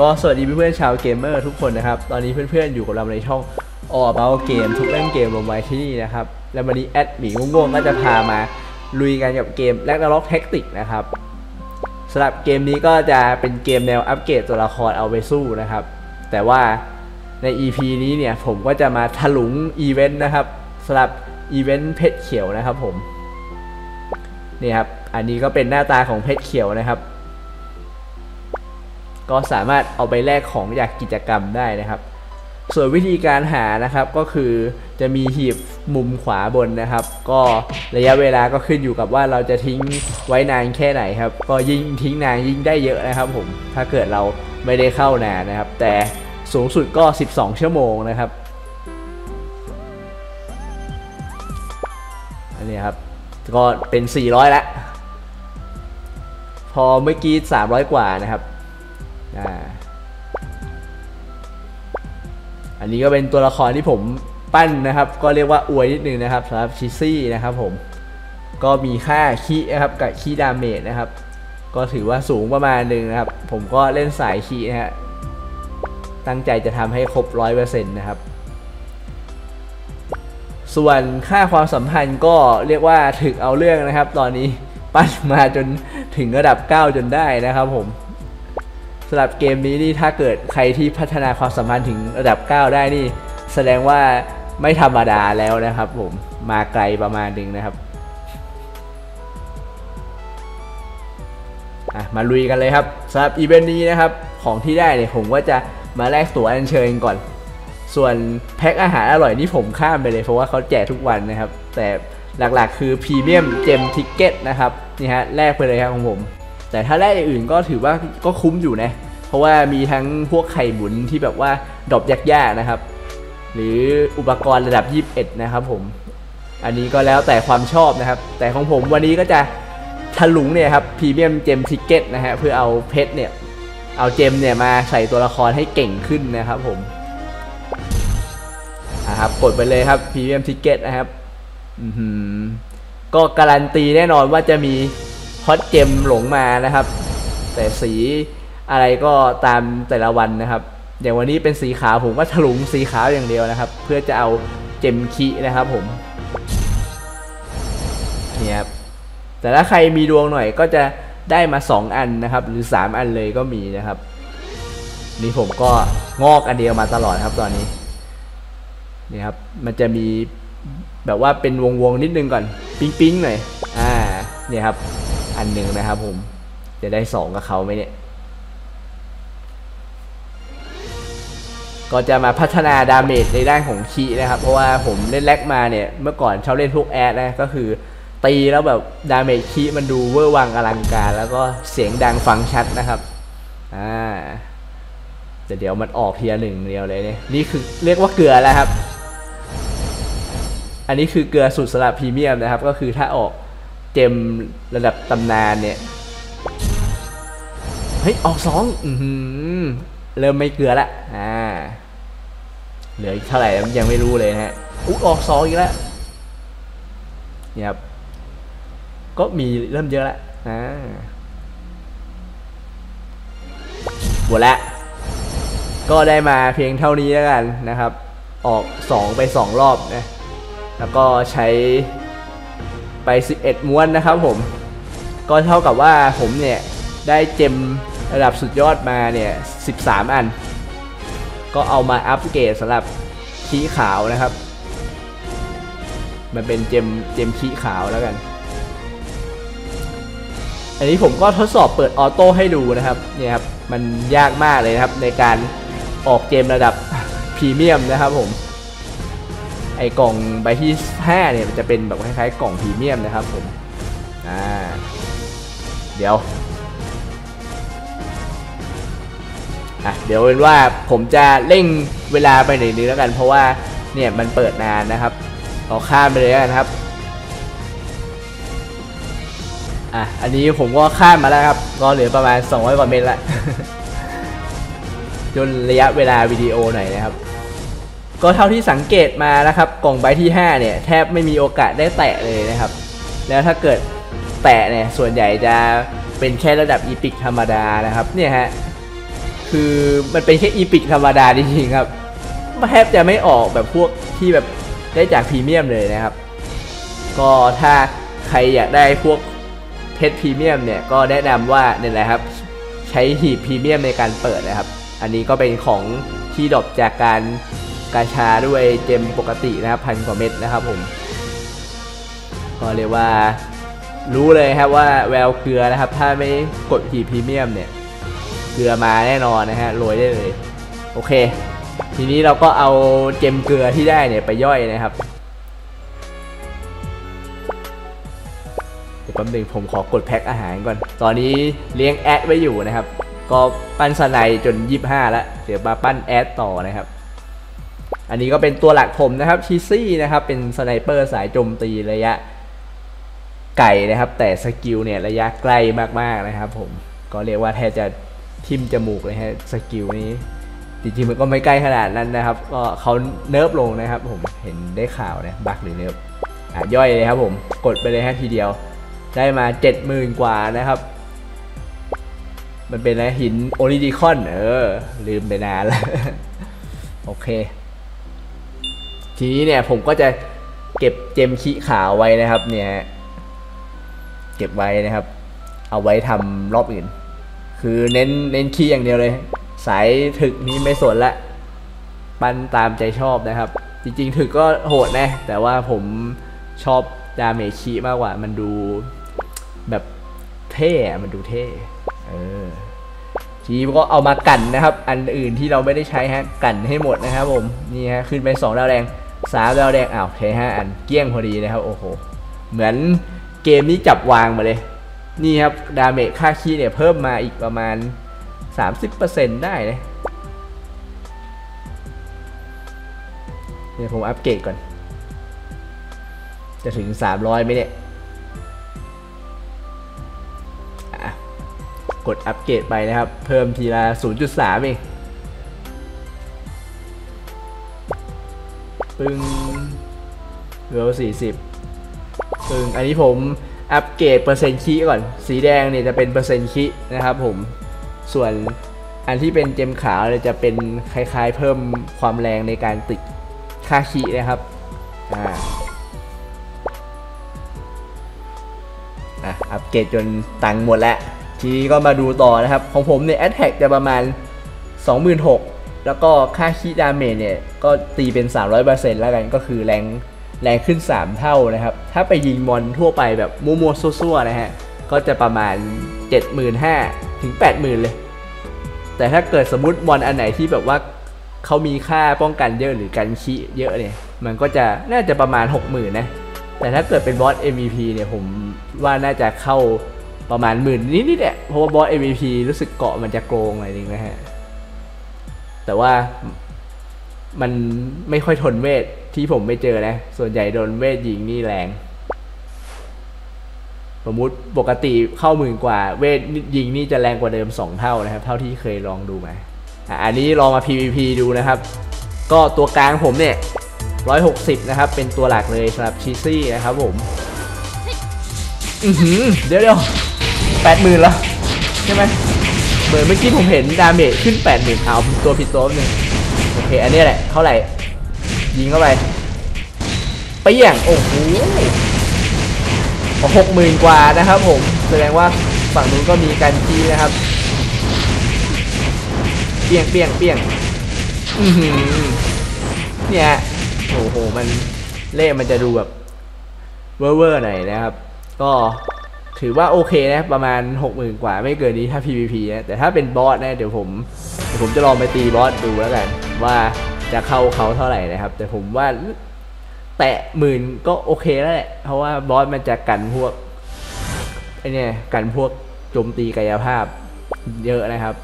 ก็สวัสดีเพื่อนๆชาวเกมเมอร์ทุกคนนะครับ ตอนนี้เพื่อนๆอยู่กับเราในช่อง All About Game ทุกเรื่องเกมลงไว้ที่นี่นะครับ แล้ววันนี้แอดหมีง่วงๆก็จะพามาลุยกันกับเกม Ragnarok Tactics นะครับสำหรับเกมนี้ก็จะเป็นเกมแนวอัปเกรดตัวละครเอาไปสู้นะครับ แต่ว่าใน EP นี้เนี่ยผมก็จะมาถลุงอีเวนต์นะครับสำหรับอีเวนต์เพชรเขียวนะครับผมนี่ครับอันนี้ก็เป็นหน้าตาของเพชรเขียวนะครับ ก็สามารถเอาไปแลกของจากกิจกรรมได้นะครับ ส่วนวิธีการหานะครับก็คือจะมีหีบมุมขวาบนนะครับ ก็ระยะเวลาก็ขึ้นอยู่กับว่าเราจะทิ้งไว้นานแค่ไหนครับ ก็ยิ่งทิ้งนานยิ่งได้เยอะนะครับ ผมถ้าเกิดเราไม่ได้เข้านานนะครับ แต่สูงสุดก็ 12 ชั่วโมงนะครับอันนี้ครับก็เป็น 400ละพอเมื่อกี้ 300 กว่านะครับ อันนี้ก็เป็นตัวละครที่ผมปั้นนะครับ ก็เรียกว่าอวยนิดนึงนะครับสำหรับชิซี่นะครับผมก็มีค่าคีนะครับกับคีดาเมจนะครับ ก็ถือว่าสูงประมาณหนึ่งนะครับ ผมก็เล่นสายคีนะฮะตั้งใจจะทำให้ครบร้อยเปอร์เซ็นต์นะครับ ส่วนค่าความสัมพันธ์ก็เรียกว่าถึงเอาเรื่องนะครับ ตอนนี้ปั้นมาจนถึงระดับ 9 จนได้นะครับผมำหรับเกมนี้นี่ถ้าเกิดใครที่พัฒนาความสัมพันธ์ถึงระดับ 9 ได้นี่ แสดงว่าไม่ธรรมดาแล้วนะครับผมมาไกลประมาณหนึ่งนะครับมาลุยกันเลยครับสำหรับอีเวนต์นี้นะครับ ของที่ได้เนี่ยผมก็จะมาแลกตั๋วอัญเชิญก่อน ส่วนแพ็คอาหารอร่อยนี่ผมข้ามไปเลยเพราะว่าเขาแจกทุกวันนะครับ แต่หลักๆ คือ Premium Gem Ticket นะครับ นี่ฮะแลกไปเลยครับของผม แต่ถ้าแลกอย่างอื่นก็ถือว่าก็คุ้มอยู่นะ เพราะว่ามีทั้งพวกไข่หมุนที่แบบว่า drop ยากๆนะครับ หรืออุปกรณ์ระดับ 21 นะครับผม อันนี้ก็แล้วแต่ความชอบนะครับ แต่ของผมวันนี้ก็จะถลุงเนี่ยครับ Premium Gem Ticket นะฮะเพื่อเอาเพชรเนี่ย เอาเจมเนี่ยมาใส่ตัวละครให้เก่งขึ้นนะครับผมนะครับกดไปเลยครับพรีเมียมทิกเก็ตนะครับอือหือก็การันตีแน่นอนว่าจะมี ฮอตเจมหลงมานะครับ แต่สีอะไรก็ตามแต่ละวันนะครับอย่างวันนี้เป็นสีขาวผมก็ถลุงสีขาวอย่างเดียวนะครับ เพื่อจะเอาเจมคีนะครับผมนี่ครับแต่ถ้าใครมีดวงหน่อยก็จะได้มา 2 อันนะครับ หรือ 3 อันเลยก็มีนะครับ นี่ผมก็งอกอันเดียวมาตลอดครับตอนนี้นี่ครับมันจะมีแบบว่าเป็นวงๆนิดนึงก่อน ปิ๊งๆหน่อยอ่าเนี่ยครับ อันหนึ่งนะครับผม จะได้สองกับเขาไหมเนี่ย ก็จะมาพัฒนาดาเมจในด้านของคีนะครับ เพราะว่าผมเล่นแลกมาเนี่ย เมื่อก่อนชอบเล่นพวกแอดนะ ก็คือตีแล้วแบบ damage crit มันดูเวอร์วังอลังการ แล้วก็เสียงดังฟังชัดนะครับ อ่าแต่เดี๋ยวมันออก tier หนึ่งเดียวเลยเนี่ย นี่คือเรียกว่าเกลือแล้วครับ อันนี้คือเกลือสุดสำหรับพรีเมียมนะครับ ก็คือถ้าออก gem ระดับตำนานเนี่ย เฮ้ย ออกสองอืเริ่มไม่เกลือละอ่า เหลืออีกเท่าไหร่ยังไม่รู้เลยนะฮะอุ๊ออกสองอีกแล้วเนี่ยครับ ก็มีเริ่มเยอะแล้วอ่าหมดแล้วก็ได้มาเพียงเท่านี้แล้วกันนะครับ ออก 2 ไป 2 รอบนะ แล้วก็ใช้ ไป 11 ม้วนนะครับผม ก็เท่ากับว่าผมเนี่ย ได้เจมระดับสุดยอดมาเนี่ย 13 อัน ก็เอามาอัปเกรดสำหรับคีขาวนะครับ มันเป็นเจมเจมคีขาวแล้วกัน อันนี้ผมก็ทดสอบเปิดออโต้ให้ดูนะครับ เนี่ยครับ มันยากมากเลยนะครับในการออกเกมระดับพรีเมียมนะครับผม ไอกล่องใบที่5เนี่ยมันจะเป็นแบบคล้ายๆกล่องพรีเมียมนะครับผมอ่าเดี๋ยวอะเดี๋ยวเป็นว่าผมจะเร่งเวลาไปหน่อยนึงแล้วกัน เพราะว่าเนี่ยมันเปิดนานนะครับเราข้ามไปเลยแล้วกันครับอะอันนี้ผมก็ข้ามมาแล้วครับ ก็เหลือประมาณ 200 กว่าเมตรละจนระยะเวลาวิดีโอหน่อยนะครับ ก็เท่าที่สังเกตมานะครับ กล่องใบที่ 5 เนี่ย แทบไม่มีโอกาสได้แตะเลยนะครับ แล้วถ้าเกิดแตะเนี่ย ส่วนใหญ่จะเป็นแค่ระดับ epic ธรรมดานะครับ เนี่ยฮะ คือมันเป็นแค่ epic ธรรมดาจริงๆครับแทบจะไม่ออกแบบพวกที่แบบได้จากพรีเมียมเลยนะครับ ก็ถ้าใครอยากได้พวกเพชรพรีเมียมเนี่ยก็แนะนำว่าเนี่ยแหละครับ ใช้หีบพรีเมียมในการเปิดนะครับ อันนี้ก็เป็นของที่ drop จากการ กาชาด้วย gem ปกตินะครับพันกว่าเม็ดนะครับผมก็เรียกว่ารู้เลยครับว่าแววเกลือนะครับ ถ้าไม่กดหีพรีเมียมเนี่ย เกลือมาแน่นอนนะฮะโรยได้เลย โอเค ทีนี้เราก็เอาเจมเกลือที่ได้เนี่ยไปย่อยนะครับเดี๋ยวแป๊บนึงผมขอกดแพ็คอาหารก่อน ตอนนี้เลี้ยงแอดไว้อยู่นะครับ ก็ปั้นสไนจน 25 แล้ว เดี๋ยวมาปั้นแอดต่อนะครับ อันนี้ก็เป็นตัวหลักผมนะครับชีซี่นะครับเป็น sniper สายโจมตีระยะไกลนะครับ แต่ skill เนี่ยระยะใกล้มากๆนะครับ ผมก็เรียกว่าแทบจะทิ่มจมูกเลยฮะ skill นี้จริงๆมันก็ไม่ใกล้ขนาดนั้นนะครับ ก็เขา nerf ลงนะครับ ผมเห็นได้ข่าวนะ bug หรือ nerf อะย่อยเลยครับผมกดไปเลยฮะทีเดียว ได้มา 70,000 กว่านะครับ มันเป็นอะไรหิน Oridecon เออ ลืมไปนานแล้ว โอเค ทีนี้เนี่ยผมก็จะเก็บเจมขี้ขาวไว้นะครับ เนี่ยเก็บไว้นะครับ เอาไว้ทำรอบอื่น คือเน้นเน้นขี้อย่างเดียวเลย สายถึกนี้ไม่สนละปั้นตามใจชอบนะครับ จริงๆ ถึกก็โหดนะ แต่ว่าผมชอบดาเมจคีมากกว่า มันดูแบบเท่มันดูเท่เออทีนี้ก็เอามากันนะครับ อันอื่นที่เราไม่ได้ใช้ฮะกันให้หมดนะครับผมนี่ฮะขึ้นไป2ดาวแดง 3ดาวแดงอ้าวใช้5อันเกี้ยงพอดีนะครับโอ้โหเหมือนเกมนี้จับวางมาเลย นี่ครับ ดาเมจค่าคีเนี่ยเพิ่มมาอีกประมาณ 30%ได้เลยเดี๋ยวผมอัปเกรดก่อน จะถึง 300ไหมเนี่ยกดอัปเกรดไปนะครับ เพิ่มทีละ 0.3เอง ปึ้งเหลือ40ปึ้งอันนี้ผมอัปเกรดเปอร์เซ็นต์คีก่อน สีแดงเนี่ยจะเป็นเปอร์เซ็นต์คีนะครับผม ส่วนอันที่เป็นเจมขาวเนี่ยจะเป็นคล้ายๆ เพิ่มความแรงในการติดค่าคีนะครับ อ่าอัปเกรดจนตังค์หมดแล้ว ทีนี้ก็มาดูต่อนะครับ ของผมเนี่ย attack จะประมาณ 26,000 แล้วก็ค่า crit damage เนี่ย ก็ตีเป็น 300%แล้วกันก็คือแรงแรงขึ้น 3 เท่านะครับ ถ้าไปยิงมอนทั่วไปแบบมั่วๆซั่วๆนะฮะ ก็จะประมาณ 75,000ถึง 80,000 เลย แต่ถ้าเกิดสมมติมอนอันไหนที่แบบว่าเขามีค่าป้องกันเยอะหรือกันคีเยอะเนี่ย มันก็จะน่าจะประมาณ 60,000 นะ แต่ถ้าเกิดเป็นบอส MVP เนี่ยผมว่าน่าจะเข้าประมาณหมื่นนิดๆแหละเพราะว่าบอส MVP รู้สึกเกาะมันจะโกงอะไรนึงนะฮะ แต่ว่ามันไม่ค่อยทนเวทที่ผมไม่เจอนะ ส่วนใหญ่โดนเวทยิงนี่แรง สมมติปกติเข้าหมื่นกว่า เวลายิงนี่จะแรงกว่าเดิม 2 เท่านะครับ เท่าที่เคยลองดูมาอะอันนี้ลองมา PVP ดูนะครับ ก็ตัวกลางผมเนี่ย 160 นะครับ เป็นตัวหลักเลยสำหรับชีซี่นะครับผม อือหือเดี๋ยวเดี๋ยวแปดหมื่นแล้วใช่ไหม เหมือนเมื่อกี้ผมเห็น damage ขึ้นแปดหมื่นเอาตัวผิดตัวหนึ่งโอเค อันนี้แหละเท่าไหร่ ยิงเข้าไปเปี้ยงโอ้โหหกหมื่นกว่านะครับผม แสดงว่าฝั่งนู้นก็มีการจีนะครับ เปี้ยงเปี้ยงเปี้ยงอือหือเนี่ยโอ้โห มันเล่มันจะดูแบบเวอร์ๆหน่อยนะครับ ก็ ถือว่าโอเคนะ ประมาณ 60,000 กว่าไม่เกินนี้ถ้า PVP นะแต่ถ้าเป็นบอสนะเดี๋ยวผมเดี๋ยวผมจะลองไปตีบอสดูแล้วกัน ว่าจะเข้าเขาเท่าไหร่นะครับ แต่ผมว่าแตะหมื่นก็โอเคแล้วแหละ เพราะว่าบอสมันจะกันพวกไอเนี่ยกันพวกโจมตีกายภาพเยอะนะครับ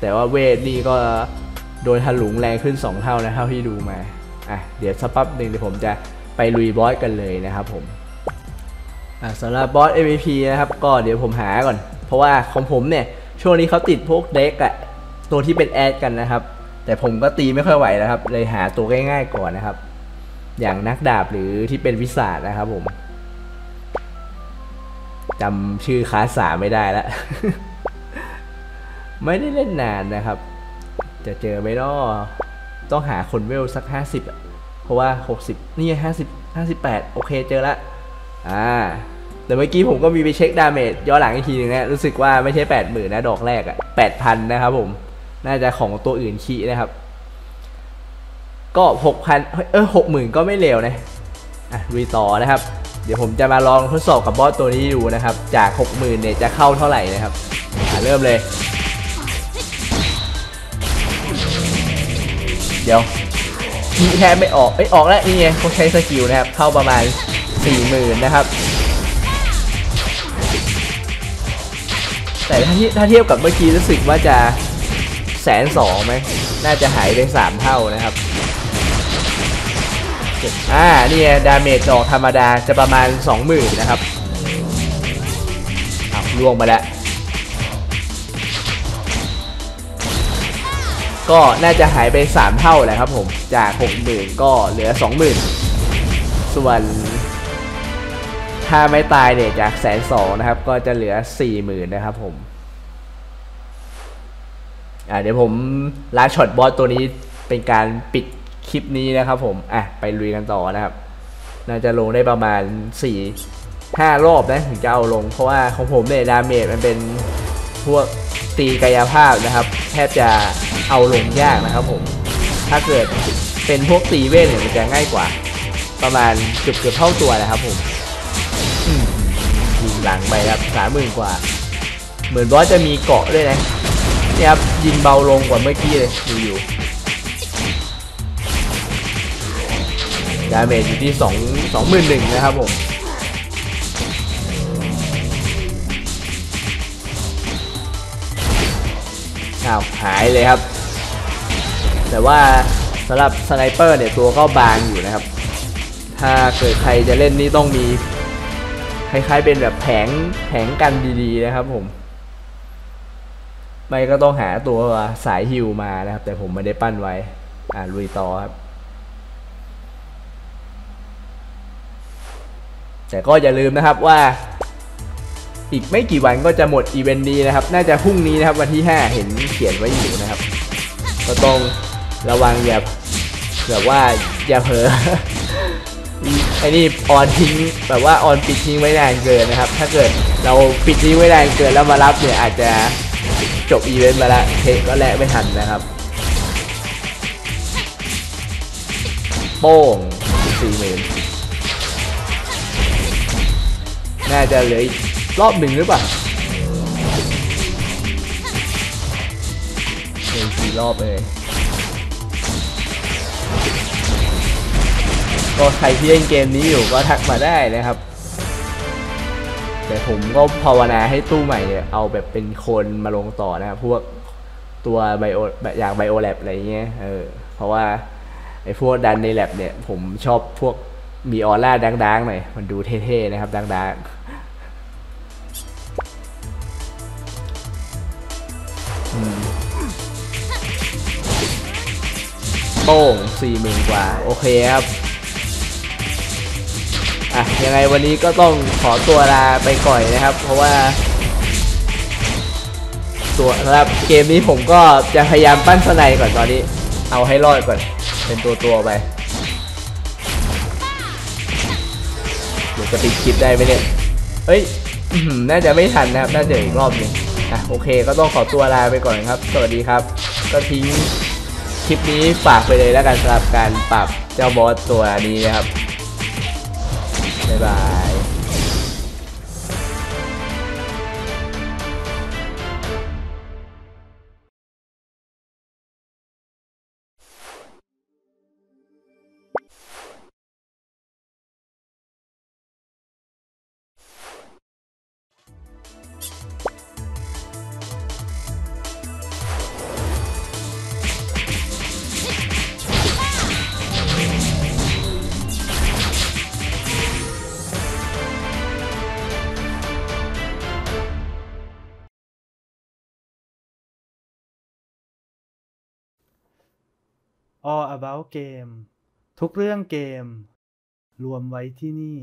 แต่ว่าเวทนี่ก็โดนถลุงแรงขึ้น 2 เท่านะเท่าที่ดูมาอะเดี๋ยวสักแป๊บหนึ่งเดี๋ยวผมจะไปลุยบอสกันเลยนะครับผม สำหรับบอส MVP นะครับ ก็เดี๋ยวผมหาก่อน เพราะว่าของผมเนี่ย ช่วงนี้เขาติดพวกเด็กอะตัวที่เป็นแอดกันนะครับ แต่ผมก็ตีไม่ค่อยไหวแล้วครับ เลยหาตัวง่ายๆก่อนนะครับ อย่างนักดาบหรือที่เป็นวิสาดนะครับผมจำชื่อคาสาไม่ได้แล้ว ไม่ได้เล่นนานนะครับ จะเจอไมเนาะต้องหาคนเวลสัก 50 เพราะว่า 60 นี่ 50 58 โอเคเจอละ อ่าแต่เมื่อกี้ผมก็มีไปเช็ค damage ย้อนหลังอีกทีนึงนะรู้สึกว่าไม่ใช่80,000นนะดอกแรกอะ8,000นนะครับผม น่าจะของตัวอื่นขี้นะครับ ก็6,000เฮ้ยเออ60,000ก็ไม่เลวนะอะรีต่อนะครับ เดี๋ยวผมจะมาลองทดสอบกับบอสตัวนี้ดูนะครับ จาก60,000เนี่ยจะเข้าเท่าไหร่นะครับเริ่มเลย เดี๋ยวทีแทบไม่ออกเอ้ยออกแล้วนี่ไงเขาใช้ skill นะครับ เข้าประมาณ 40,000นะครับ แต่ถ้าเทียบถ้าเทียบกับเมื่อกี้รู้สึกว่าจะแสนสองไหมน่าจะหายไปสามเท่านะครับอ่านี่ damage ออกธรรมดาจะประมาณ 20,000นะครับเอาร่วงมาแล้ว ก็น่าจะหายไป 3 เท่าแหละครับผม จาก 60,000 ก็เหลือ 20,000 ส่วน ถ้าไม่ตายเนี่ยจากแสนสองนะครับ ก็จะเหลือ40,000นนะครับผม อ่าเดี๋ยวผม last shot boss ตัวนี้เป็นการปิดคลิปนี้นะครับผม อะ ไปลุยกันต่อนะครับ น่าจะลงได้ประมาณ4 5รอบนะถึงจะเอาลง เพราะว่าของผมเนี่ย damage มันเป็นพวกตีกายภาพนะครับ แทบจะเอาลงยากนะครับผม ถ้าเกิดเป็นพวกตีเวทเนี่ยมันจะง่ายกว่า ประมาณเกือบเกือบเท่าตัวนะครับผม ยิงหลังไปครับสามหมื่นกว่า เหมือน boss จะมีเกราะด้วยนะเนี่ยครับยิงเบาลงกว่าเมื่อกี้เลยดูอยู่ damage อยู่ที่สองสองหมื่นหนึ่งนะครับผมอ้าวหายเลยครับ แต่ว่าสำหรับ sniper เนี่ยตัวก็บางอยู่นะครับ ถ้าเกิดใครจะเล่นนี่ต้องมี คล้ายๆเป็นแบบแผงแผงกันดีๆนะครับผมไม่ก็ต้องหาตัวสายฮิวมานะครับ แต่ผมไม่ได้ปั้นไว้ อ่าลุยต่อครับ แต่ก็อย่าลืมนะครับว่า อีกไม่กี่วันก็จะหมดอีเวนต์นี้นะครับ น่าจะพรุ่งนี้นะครับวันที่ 5 เห็นเขียนไว้อยู่นะครับ ก็ต้องระวังอย่าแบบว่าอย่าเผลอ ไอ้นี่ on ทิ้งแบบว่า on ปิดทิ้งไว้นานเกินนะครับ ถ้าเกิดเราปิดทิ้งไว้นานเกินแล้วมารับเนี่ยอาจจะจบอีเวนต์มาละเพชรก็แลกไม่ทันนะครับ โป้งสี่หมื่นน่าจะเหลือรอบหนึ่งหรือเปล่าเหลือกสี่รอบเลย ก็ใครที่เล่นเกมนี้อยู่ก็ทักมาได้นะครับ แต่ผมก็ภาวนาให้ตู้ใหม่เนี่ยเอาแบบเป็นคนมาลงต่อนะครับพวกตัวไบโอแบบอย่างไบโอแลบอะไรเงี้ยเออเพราะว่าไอ้พวกดันในแลบเนี่ยผมชอบพวกมีออร่าดังๆหน่อยมันดูเท่ๆนะครับดังๆโป้งสี่หมื่นกว่า โอเคครับ อะยังไงวันนี้ก็ต้องขอตัวลาไปก่อนนะครับ เพราะว่าตัวสำหรับเกมนี้ผมก็จะพยายามปั้นสไนก่อนตอนนี้ เอาให้รอดก่อน เป็นตัวตัวไปเดี๋ยวจะปิดคลิปได้ไหมเนี่ยเฮ้ยน่าจะไม่ทันนะครับ น่าจะอีกรอบหนึงอะโอเค ก็ต้องขอตัวลาไปก่อนครับ สวัสดีครับ ก็ทิ้งคลิปนี้ฝากไปเลยแล้วกันสำหรับการปรับเจ้าบอสตัวนี้นะครับ บ๊า All About Game ทุกเรื่องเกม รวมไว้ที่นี่